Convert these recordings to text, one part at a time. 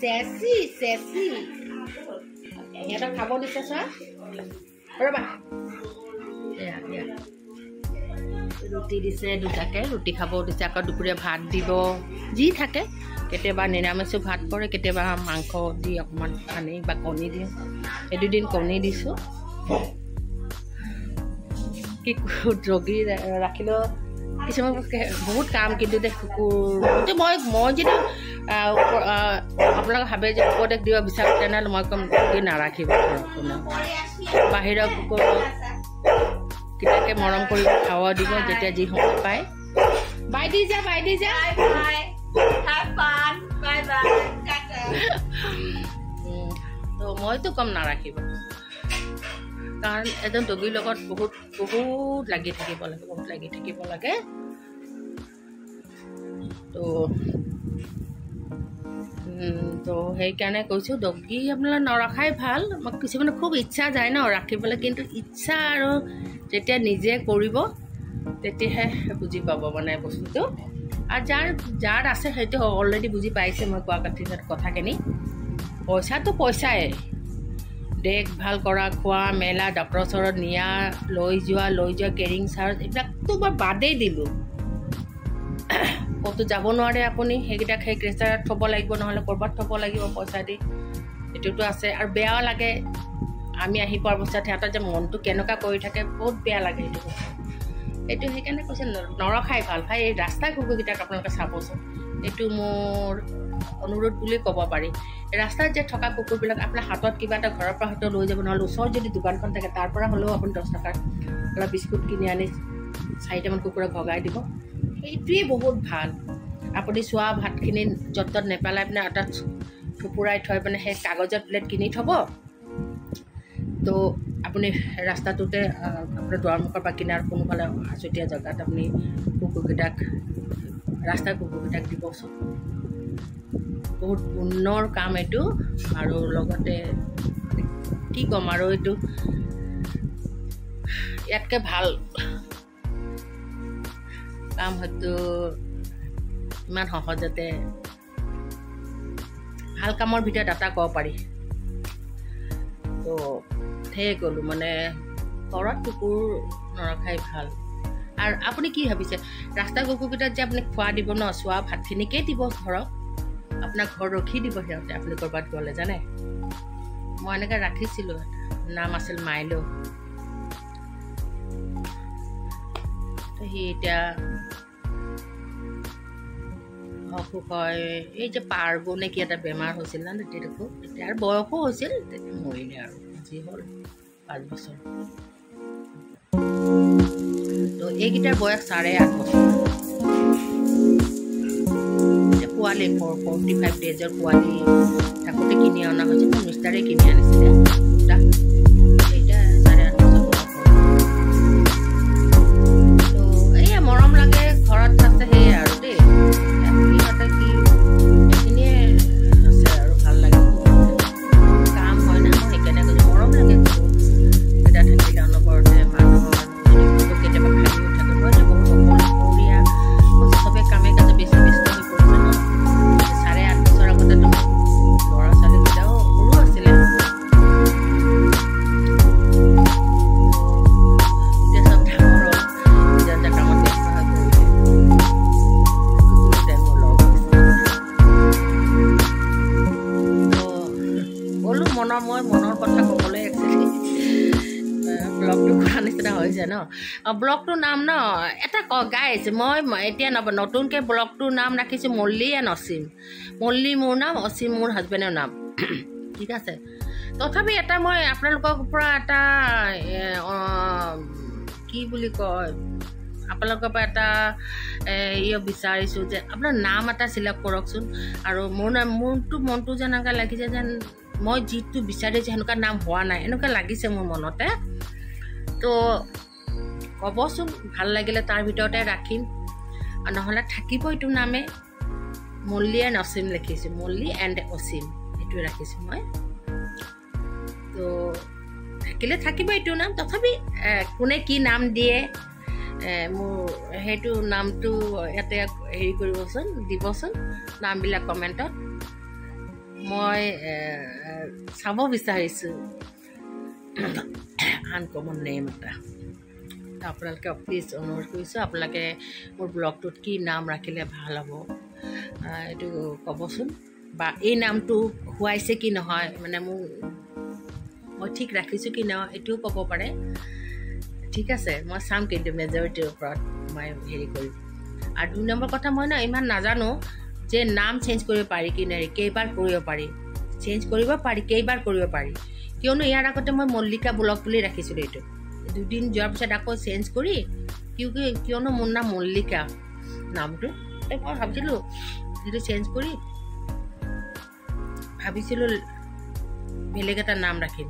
চেচি চেচি সিহঁতক খাব দিছে চোৱা ৰ'বা ৰুটি দিছে দুটাকে ৰুটি খাব দিছে আকৌ দুপৰীয়া ভাত দিব যি থাকে কেতিয়াবা নিৰামিষো ভাত কৰে কেতিয়াবা মাংস দি অকণমান আনি বা কণী দিওঁ এই দুদিন কণী দিছোঁ কি যোগী ৰাখিলেও কিছুমান বহুত কাম কিন্তু দে কুকুৰ মই মই যদি আপোনালোকে ভাবে যে উপদেশ দিব বিচাৰোঁ তেনেহ'লে মই ক'ম কি নাৰাখিব বাহিৰৰ কুকুৰক কেতিয়াকে মৰম কৰিব খাব দিব যেতিয়া যি সময় পায় বাই দি যা বাই দি যা। তো মইতো কম নাৰাখিব কাৰণ এজন দগীৰ লগত বহুত বহুত লাগি থাকিব লাগে বহুত লাগি থাকিব লাগে। তো তো সেইকাৰণে কৈছোঁ দগী আপোনাৰ নৰখাই ভাল। কিছুমানে খুব ইচ্ছা যায় ন ৰাখিবলৈ কিন্তু ইচ্ছা আৰু যেতিয়া নিজে কৰিব তেতিয়াহে বুজি পাব মানে বস্তুটো। আৰু যাৰ যাৰ আছে সেইটো অলৰেডি বুজি পাইছে মই কোৱা কথা কথাখিনি। পইচাটো পইচাই। দেখ ভাল কৰা খোৱা মেলা ডক্টৰৰ ওচৰত নিয়া লৈ যোৱা লৈ যোৱা কেৰিং চাৰ্জ এইবিলাকতো মই বাদেই দিলোঁ। ক'তো যাব নোৱাৰে আপুনি সেইকেইটাক সেই ক্ৰেচাৰত থ'ব লাগিব নহ'লে ক'ৰবাত থ'ব লাগিব পইচা দি। সেইটোতো আছে আৰু বেয়াও লাগে। আমি আহি পোৱাৰ অৱস্থাত সিহঁতৰ যে মনটো কেনেকুৱা কৰি থাকে বহুত বেয়া লাগে সেইটো এইটো সেইকাৰণে কৈছে নৰখাই ভাল। ভাই এই ৰাস্তা কুকুৰকেইটাক আপোনালোকে চাবচোন। এইটো মোৰ অনুৰোধ বুলি ক'ব পাৰি। ৰাস্তাত যে থকা কুকুৰবিলাক আপোনাৰ হাতত কিবা এটা ঘৰৰ পৰা হয়তো লৈ যাব নহ'লে ওচৰত যদি দোকানখন থাকে তাৰ পৰা হ'লেও আপুনি দহ টকাৰ অলপ বিস্কুট কিনি আনি চাৰিটামান কুকুৰক ভগাই দিব। সেইটোৱেই বহুত ভাল। আপুনি চোৱা ভাতখিনি য'ত ত'ত নেপেলাই পিনে এটা থুপুৰাই থৈ পিনে সেই কাগজৰ প্লেট কিনি থ'ব। তো আপুনি ৰাস্তাটোতে আপোনাৰ দুৱাৰমুখৰ পৰা কিনাৰ কোনোফালে আচুতীয়া জেগাত আপুনি কুকুৰকেইটাক ৰাস্তাৰ কুকুৰকেইটাক দিবচোন বহুত পুণ্যৰ কাম এইটো আৰু লগতে কি ক'ম আৰু এইটো ইয়াতকৈ ভাল। কাম হয়তো ইমান সহজতে ভাল কামৰ ভিতৰত এটা ক'ব পাৰি। তো সেয়ে ক'লোঁ মানে ঘৰত কুকুৰ নৰখাই ভাল। আৰু আপুনি কি ভাবিছে? ৰাস্তা কুকুৰকেইটাত যে আপুনি খোৱা দিব ন চোৱা ভাতখিনিকেই দিব ঘৰত আপোনাক ঘৰ ৰখি দিব সিহঁতে আপুনি ক'ৰবাত গ'লে জানে? মই এনেকৈ ৰাখিছিলোঁ নাম আছিল মাইলো। সি এতিয়া অসুখ হয় এই যে পাৰ্বো নে কি এটা বেমাৰ হৈছিল না তেতিয়াকো তেতিয়া আৰু বয়সো হৈছিল তেতিয়া মৰিলে আৰু আজি হ'ল পাঁচ বছৰ। তো এইকেইটাৰ বয়স চাৰে আঠ বছৰ। পোৱালি ফ'ৰ ফৰ্টি ফাইভ ডেজৰ পোৱালি থাকোঁতে কিনি অনা হৈছে মোৰ মিষ্টাৰে কিনি আনিছিলে। নিচিনা হৈছে ন ব্লগটোৰ নাম ন? এটা ক গাইজ মই এতিয়া নতুনকৈ ব্লগটোৰ নাম ৰাখিছোঁ মল্লী এণ্ড অসীম। মল্লী মোৰ নাম অসীম মোৰ হাজবেণ্ডৰ নাম। ঠিক আছে? তথাপি এটা মই আপোনালোকৰ পৰা এটা কি বুলি কয় আপোনালোকৰ পৰা এটা ইয়ে বিচাৰিছোঁ যে আপোনাৰ নাম এটা চিলেক্ট কৰকচোন। আৰু মোৰ নাম মোৰতো মনটো যেনেকৈ লাগিছে যেন মই যিটো বিচাৰিছোঁ সেনেকুৱা নাম হোৱা নাই। এনেকুৱা লাগিছে মোৰ মনতে। তো ক'বচোন ভাল লাগিলে তাৰ ভিতৰতে ৰাখিম। নহ'লে থাকিব এইটো নামে। মল্লী এণ্ড অসীম লিখিছোঁ মল্লী এণ্ড অসীম সেইটোৱে ৰাখিছোঁ মই। তো থাকিলে থাকিব এইটো নাম। তথাপি কোনে কি নাম দিয়ে মোৰ সেইটো নামটো ইয়াতে হেৰি কৰিবচোন দিবচোন নামবিলাক কমেণ্টত। মই চাব বিচাৰিছোঁ। আনকমন নেম এটা। আপোনালোকে প্লিজ অনুৰোধ কৰিছোঁ আপোনালোকে মোৰ ব্লগটোত কি নাম ৰাখিলে ভাল হ'ব? এইটো ক'বচোন। বা এই নামটো হোৱাইছে কি নহয় মানে মোৰ মই ঠিক ৰাখিছোঁ কি নহয় এইটোও ক'ব পাৰে। ঠিক আছে মই চাম কিন্তু মেজৰিটিৰ ওপৰত মই হেৰি কৰিম। আৰু দুই নম্বৰ কথা মই ন ইমান নাজানো যে নাম চেঞ্জ কৰিব পাৰি কি নোৱাৰি কেইবাৰ কৰিব পাৰি। চেঞ্জ কৰিব পাৰি কেইবাৰ কৰিব পাৰি। কিয়নো ইয়াৰ আগতে মই মল্লিকা ব্লগ বুলি ৰাখিছিলোঁ এইটো দুদিন যোৱাৰ পিছত আকৌ চেঞ্জ কৰি কিয় কি কিয়নো মোৰ নাম মল্লিকা। নামটো। মই ভাবিছিলোঁ সেইটো চেঞ্জ কৰি ভাবিছিলোঁ বেলেগ এটা নাম ৰাখিম।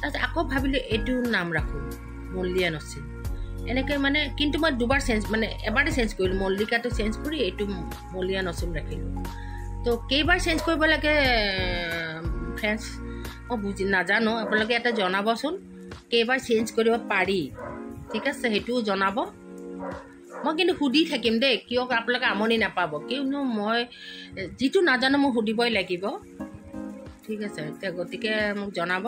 তাৰপিছত আকৌ ভাবিলোঁ এইটো নাম ৰাখোঁ মল্লিয়া নচিন। এনেকৈ মানে কিন্তু মই দুবাৰ চেঞ্জ মানে এবাৰতে চেঞ্জ কৰিলোঁ মল্লিকাটো চেঞ্জ কৰি এইটো মল্লিয়া নচিন ৰাখিলোঁ। তো কেইবাৰ চেঞ্জ কৰিব লাগে ফ্ৰেণ্ডছ মই বুজি নাজানো। আপোনালোকে এটা জনাবচোন। কেইবাৰ চেঞ্জ কৰিব পাৰি। ঠিক আছে সেইটোও জনাব। মই কিন্তু সুধি থাকিম দেই কিয় আপোনালোকে আমনি নাপাব। কিয়নো মই যিটো নাজানো মোক সুধিবই লাগিব। ঠিক আছে গতিকে মোক জনাব।